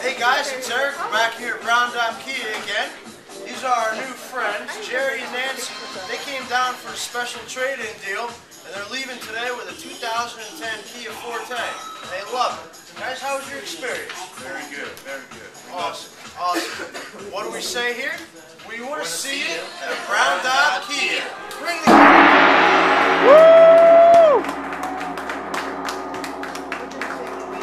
Hey guys, it's Eric. We're back here at Brown Daub Kia again. These are our new friends, Gerry and Nancy. They came down for a special trade-in deal, and they're leaving today with a 2010 Kia Forte. They love it. Guys, how was your experience? Very good, very good. Awesome, awesome. What do we say here? We want to see